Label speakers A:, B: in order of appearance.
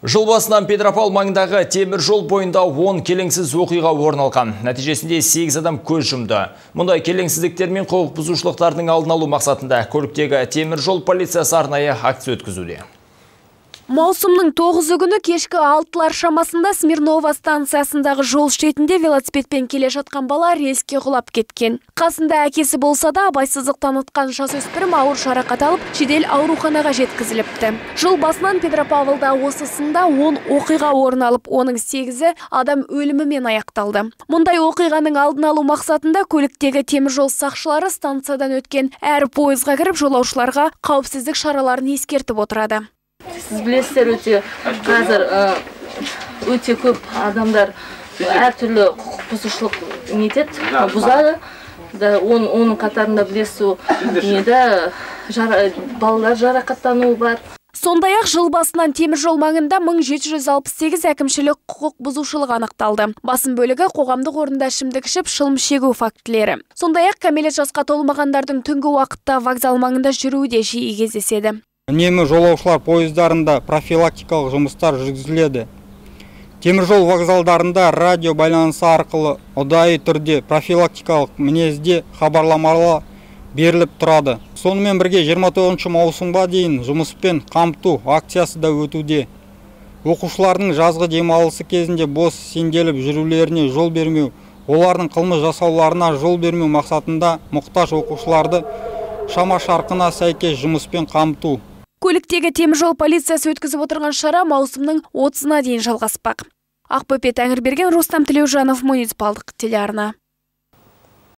A: Жыл басынан Петропавл маңындағы темір жол бойында 10 келеңсіз оқиға орын алған. Нәтижесінде 8 адам көз жұмды. Мұндай келеңсіздіктер мен құқық бұзушылықтардың алдын алу мақсатында көліктегі темір жол полициясы арнайы акция өткізуде.
B: Маусымның 9 күні кешкі 6-лар шамасында Смирнова станциясындағы жол шетінде велосипедпен келе жатқан бала рельске құлап кеткен. Қасында әкесі болса да абайсыздық танытқан жасөспірім ауыр жарақат алып, жедел ауруханаға жеткізіліпті. Жыл басынан Петропавлда осы сында 10 оқиға орын алып, оның 8-і адам өлімімен аяқталды. Мұндай оқиғаның алдын алу мақсатында көліктегі теміржол сақшылары станциядан өткен әр пойызға кіріп жолаушыларға қауіпсіздік шараларын ескертіп отырады
C: сіз білесіздер өте қазір өте көп адамдар әртүрлі құқық бұзушылық нетеді. Бұзады да оның қатарында білесіз неде балалар жарақаттануы бар.
B: Сондай ақ жыл басынан теміржол маңында 1768 әкімшілік құқық бұзушылық анықталды. Басым бөлігі қоғамдық орында ішімдік ішіп шылым шегу фактілері. Сондай ақ кәмелет жасқа толмағандардың түнгі уақытта вокзал маңында жүруі де жиі кездеседі.
D: Үнемі жолаушылар пойыздарында профилактикалық жұмыстар жүргізіледі. Теміржол вокзалдарында радио байланысы арқылы ұдайы түрде профилактикалық мінезде хабарламалар беріліп тұрады. Сонымен бірге 29 маусымға дейін жұмыспен қамту акциясы да өтуде. Оқушылардың жазғы демалысы кезінде бос сенделіп жүрулеріне жол бермеу олардың қылмыс жасауларына жол бермеу мақсатында мұқтаж оқушыларды шама шарқына сәйкес жұмыспен қамту
B: көліктегі теміржол полициясы өткізіп отырған шара маусымның 30-на дейін жалғаспақ. Ақбөпе тәңірберген рустам тілеужанов муниципалдық телеарна.